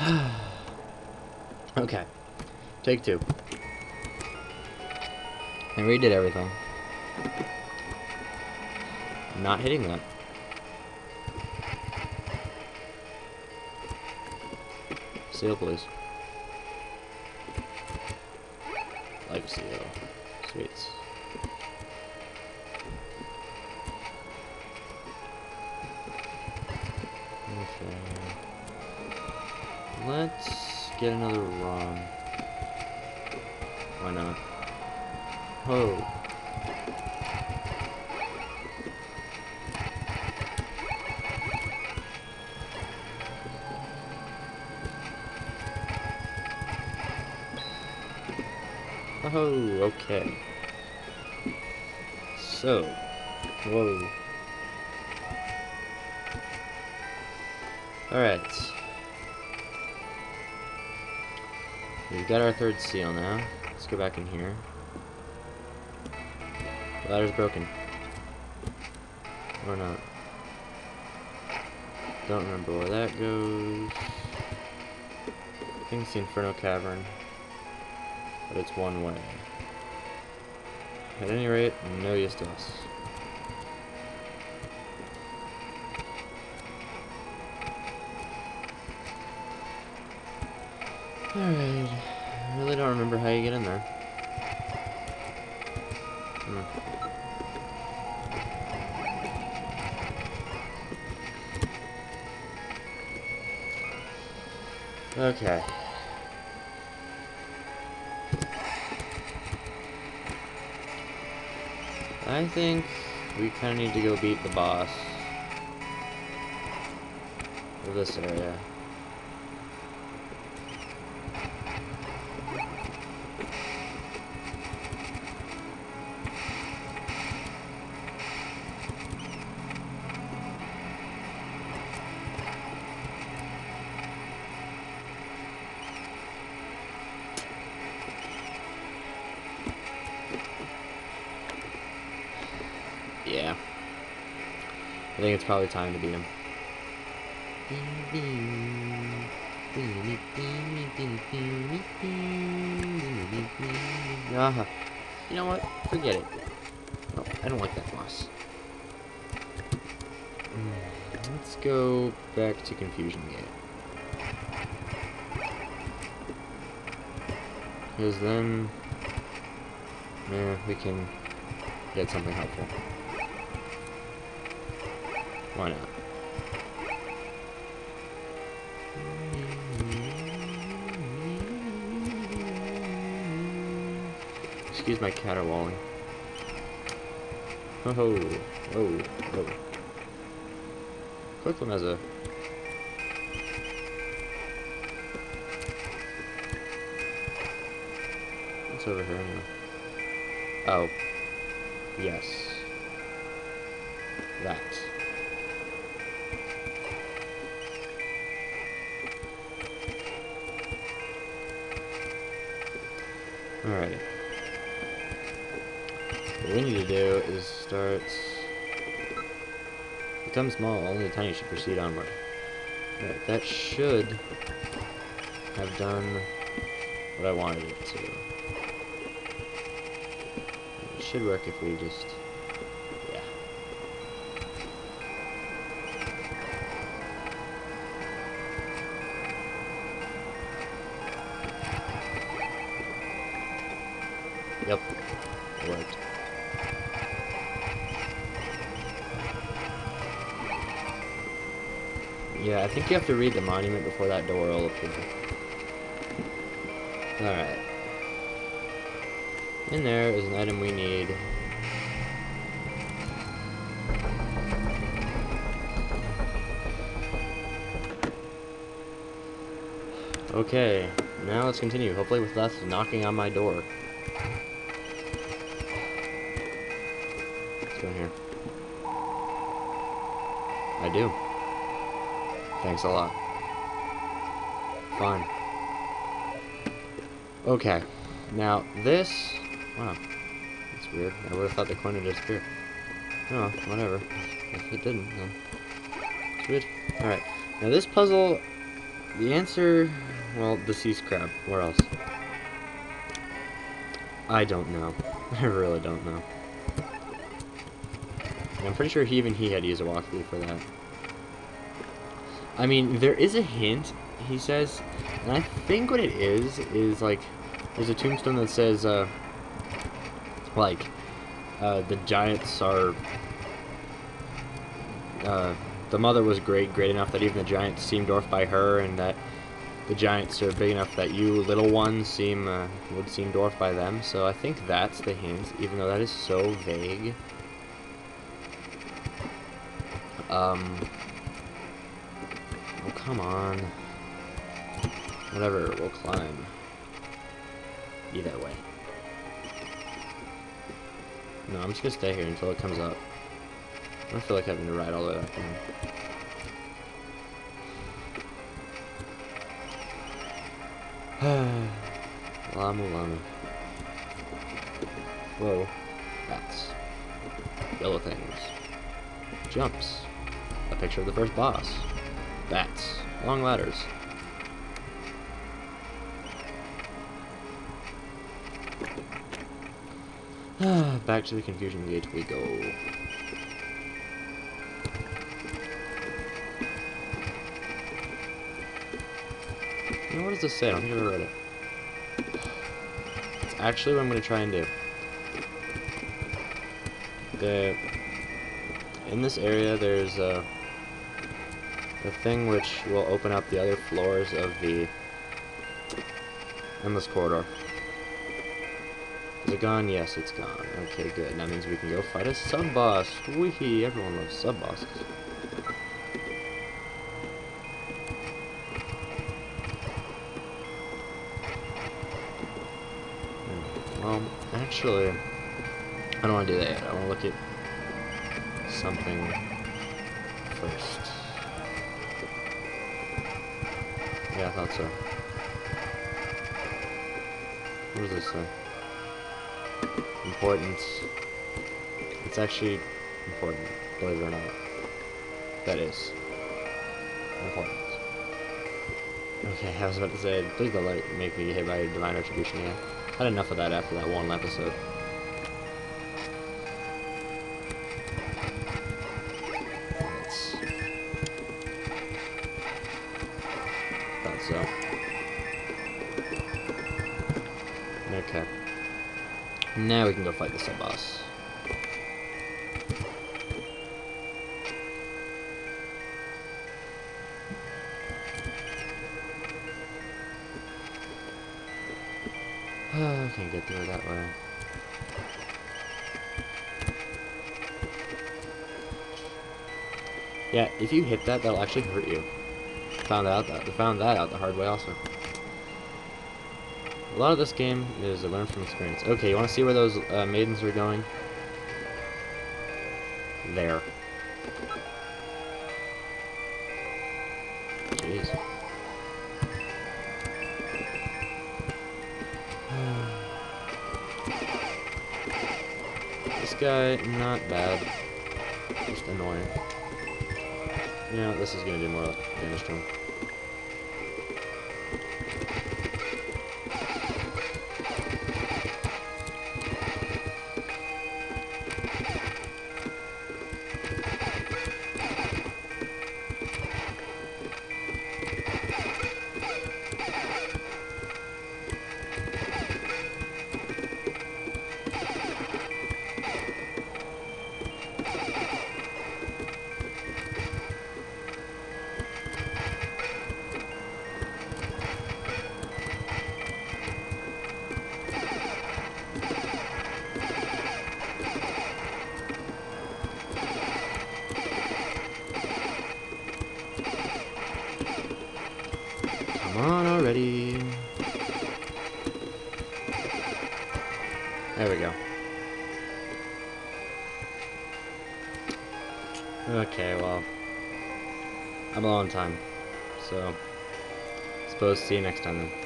okay. Take two. I redid everything. Not hitting that. Seal, please. Life seal. Sweet. Get another run. Why not? Oh. Oh, okay. So, whoa. Alright. We've got our third seal now. Let's go back in here. The ladder's broken. Or not. Don't remember where that goes. I think it's the Inferno Cavern. But it's one way. At any rate, no use to us. Alright. I really don't remember how you get in there. Hmm. Okay. I think we kind of need to go beat the boss of this area. Yeah. I think it's probably time to beat him. Uh-huh. You know what? Forget it. I don't like that boss. Let's go back to Confusion Gate. Because then... Yeah, we can get something helpful. Why not? Excuse my caterwauling. Oh, oh, oh. Quick one has a. What's over here anyway? Oh. Yes. That. Alright. What we need to do is start... Become small, only the tiny should proceed onward. That should have done what I wanted it to. It should work if we just... Yep. It worked. Yeah, I think you have to read the monument before that door will appear. Alright. In there is an item we need. Okay, now let's continue. Hopefully with less knocking on my door. Here. I do. Thanks a lot. Fine. Okay. Now, this... Wow. That's weird. I would have thought the coin would disappear. Oh, whatever. If it didn't, then... It's. Alright. Now, this puzzle... The answer, well, the sea crab. Where else? I don't know. I really don't know. And I'm pretty sure he, even he had to use a walkthrough for that. I mean, there is a hint, he says, and I think what it is, is like, there's a tombstone that says, uh, like, uh, the giants are, uh, the mother was great, great enough that even the giants seem dwarfed by her, and that the giants are big enough that you little ones seem, uh, would seem dwarfed by them, so I think that's the hint, even though that is so vague. Um, oh, come on. Whatever, we'll climb. Either way. No, I'm just gonna stay here until it comes up. I don't feel like having to ride all the way back down. llama llama. Whoa. Bats. Yellow things. Jumps. A picture of the first boss. Bats. Long ladders. Ah, back to the confusion gate we go. You know, what does this say? I don't think I've ever read it. It's actually what I'm going to try and do. The, in this area, there's a, a thing which will open up the other floors of the endless corridor. Is it gone? Yes, it's gone. Okay, good. That means we can go fight a sub-boss. Wee everyone loves sub-bosses. Well, actually, I don't want to do that yet. I want to look at something first. Yeah, I thought so. What does this say? Importance. It's actually important, believe it or not. That is important. Okay, I was about to say, please don't let make me hit by divine retribution again. Had enough of that after that one episode. So. Okay. Now we can go fight the sub-boss. I can't get through that way. Yeah, if you hit that, that'll actually hurt you. Found out that found that out the hard way also. A lot of this game is a learn from experience. Okay, you want to see where those uh, maidens are going? There. Jeez. this guy, not bad. Just annoying. Yeah, this is gonna do more damage to him. Come on already. There we go. Okay, well. I'm low on time. So, suppose see you next time then.